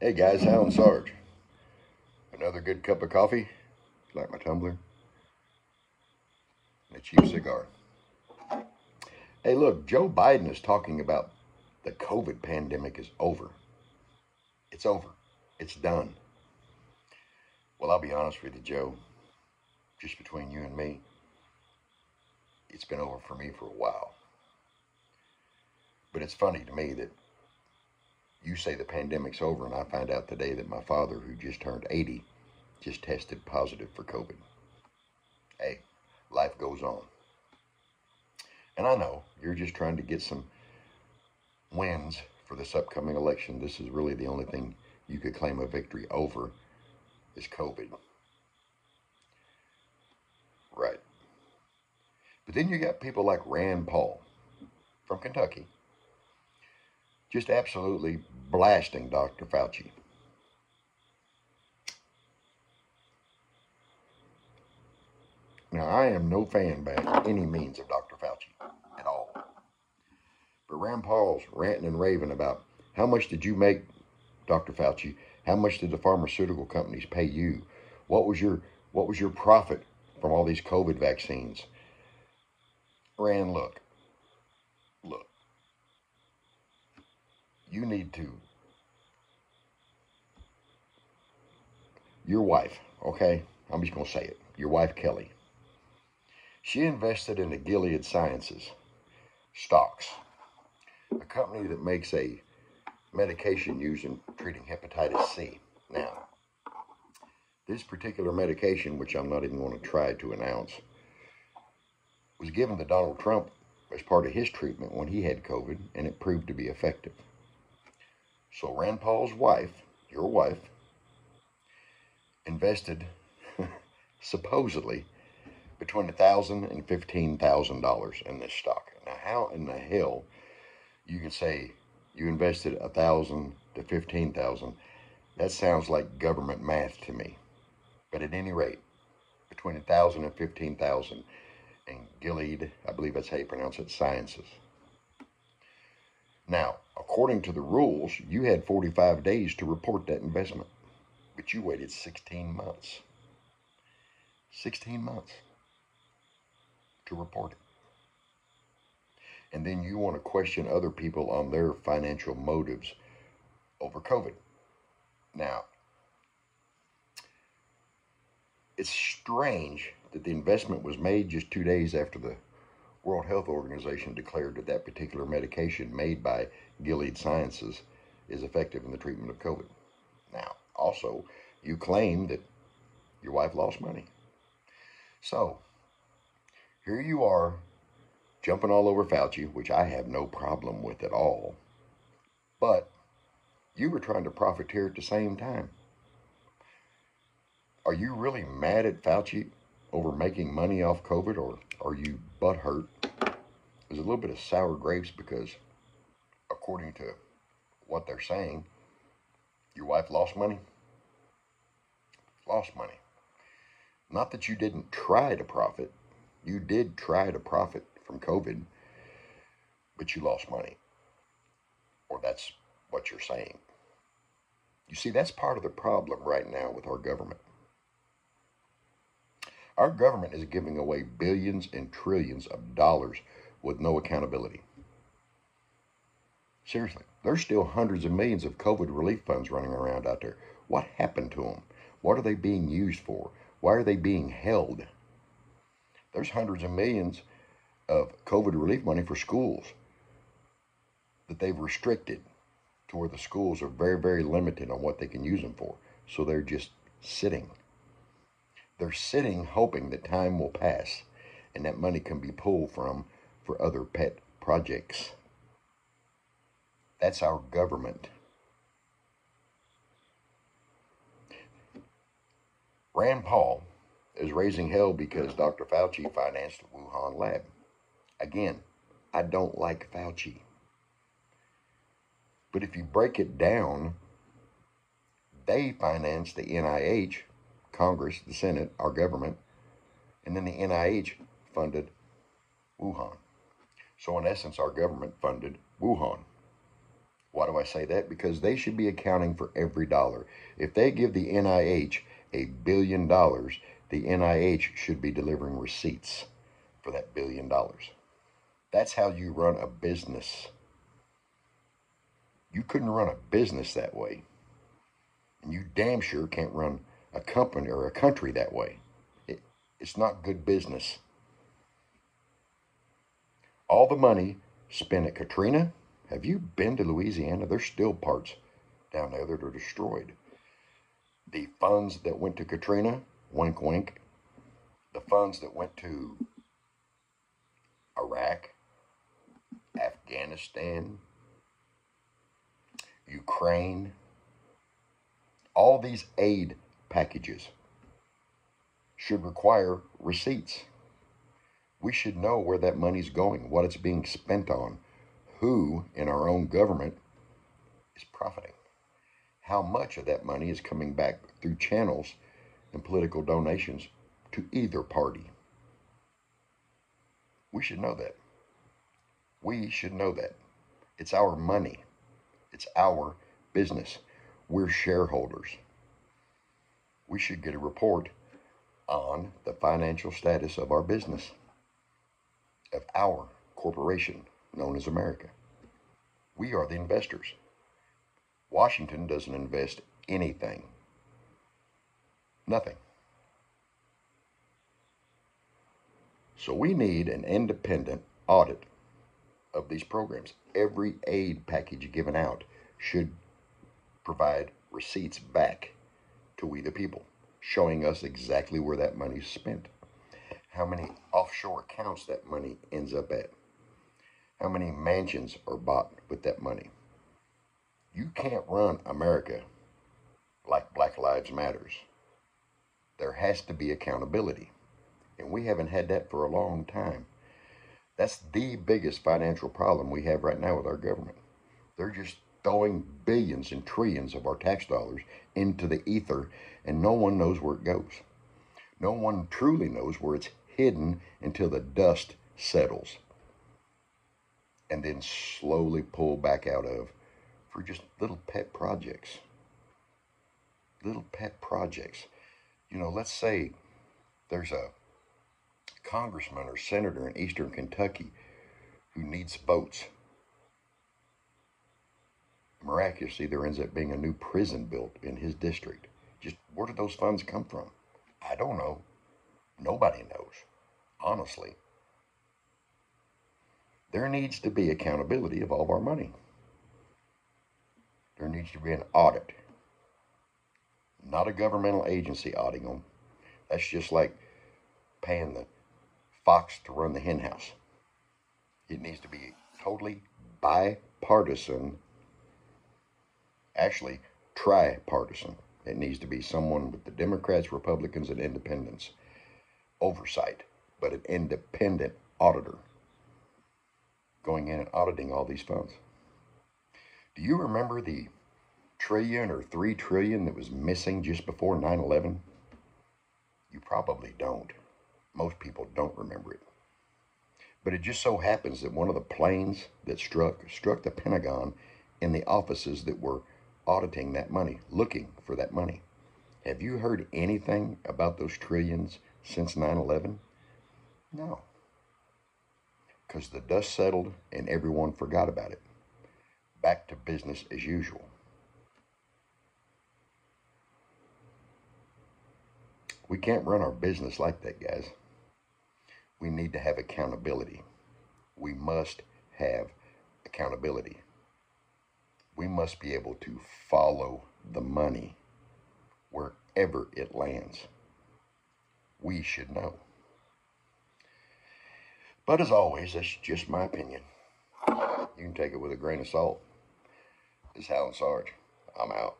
Hey guys, Howling Sarge. Another good cup of coffee. Like my tumbler. And a cheap cigar. Hey, look, Joe Biden is talking about the COVID pandemic is over. It's over. It's done. Well, I'll be honest with you, Joe. Just between you and me, it's been over for me for a while. But it's funny to me that you say the pandemic's over, and I find out today that my father, who just turned 80, just tested positive for COVID. Hey, life goes on. And I know you're just trying to get some wins for this upcoming election. This is really the only thing you could claim a victory over is COVID. Right. But then you got people like Rand Paul from Kentucky just absolutely blasting Dr. Fauci. Now, I am no fan by any means of Dr. Fauci at all. But Rand Paul's ranting and raving about how much did you make, Dr. Fauci? How much did the pharmaceutical companies pay you? What was your what was your profit from all these COVID vaccines? Rand, look, look, you need to, your wife, okay? I'm just going to say it. Your wife, Kelley. She invested in the Gilead Sciences stocks, a company that makes a medication used in treating hepatitis C. Now, this particular medication, which I'm not even going to try to announce, was given to Donald Trump as part of his treatment when he had COVID, and it proved to be effective. So Rand Paul's wife, your wife, invested supposedly between a thousand and fifteen thousand dollars in this stock. Now, how in the hell you can say you invested a thousand to fifteen thousand? That sounds like government math to me. But at any rate, between a thousand and fifteen thousand and Gilead, I believe that's how you pronounce it, Sciences. Now, according to the rules, you had 45 days to report that investment, but you waited 16 months. 16 months to report it. And then you want to question other people on their financial motives over COVID. Now, it's strange that the investment was made just two days after the World Health Organization declared that that particular medication made by Gilead Sciences is effective in the treatment of COVID. Now, also, you claim that your wife lost money. So, here you are jumping all over Fauci, which I have no problem with at all. But you were trying to profiteer at the same time. Are you really mad at Fauci over making money off COVID, or are you butthurt? There's a little bit of sour grapes because, according to what they're saying, your wife lost money. Lost money. Not that you didn't try to profit, you did try to profit from COVID, but you lost money. Or that's what you're saying. You see, that's part of the problem right now with our government. Our government is giving away billions and trillions of dollars with no accountability. Seriously, there's still hundreds of millions of COVID relief funds running around out there. What happened to them? What are they being used for? Why are they being held? There's hundreds of millions of COVID relief money for schools that they've restricted to where the schools are very, very limited on what they can use them for. So they're just sitting. They're sitting hoping that time will pass and that money can be pulled from for other pet projects. That's our government. Rand Paul is raising hell because Dr. Fauci financed Wuhan lab. Again, I don't like Fauci. But if you break it down, they financed the NIH, Congress, the Senate, our government, and then the NIH funded Wuhan. So in essence, our government funded Wuhan. Why do I say that? Because they should be accounting for every dollar. If they give the NIH a billion dollars, the NIH should be delivering receipts for that billion dollars. That's how you run a business. You couldn't run a business that way. And you damn sure can't run a company or a country that way. It, it's not good business. All the money spent at Katrina. Have you been to Louisiana? There's still parts down there that are destroyed. The funds that went to Katrina, wink, wink. The funds that went to Iraq, Afghanistan, Ukraine, all these aid packages should require receipts. We should know where that money's going, what it's being spent on, who in our own government is profiting, how much of that money is coming back through channels and political donations to either party. We should know that. We should know that. It's our money. It's our business. We're shareholders. We should get a report on the financial status of our business, of our corporation known as America. We are the investors. Washington doesn't invest anything. Nothing. So we need an independent audit of these programs. Every aid package given out should provide receipts back to we the people, showing us exactly where that money is spent, how many offshore accounts that money ends up at, how many mansions are bought with that money. You can't run America like Black Lives Matters. There has to be accountability. And we haven't had that for a long time. That's the biggest financial problem we have right now with our government. They're just throwing billions and trillions of our tax dollars into the ether, and no one knows where it goes. No one truly knows where it's hidden until the dust settles and then slowly pull back out of for just little pet projects. Little pet projects. You know, let's say there's a congressman or senator in eastern Kentucky who needs boats. Miraculously, there ends up being a new prison built in his district. Just where did those funds come from? I don't know. Nobody knows, honestly. There needs to be accountability of all of our money. There needs to be an audit, not a governmental agency auditing them. That's just like paying the fox to run the henhouse. It needs to be totally bipartisan, actually tripartisan. It needs to be someone with the Democrats, Republicans, and independents oversight, but an independent auditor going in and auditing all these funds. Do you remember the trillion or three trillion that was missing just before 9 11? You probably don't. Most people don't remember it. But it just so happens that one of the planes that struck struck the Pentagon in the offices that were auditing that money, looking for that money. Have you heard anything about those trillions since 9 11? No. Because the dust settled and everyone forgot about it. Back to business as usual. We can't run our business like that, guys we need to have accountability. We must have accountability. We must be able to follow the money wherever it lands. We should know. But as always, that's just my opinion. You can take it with a grain of salt. This is Howling Sarge. I'm out.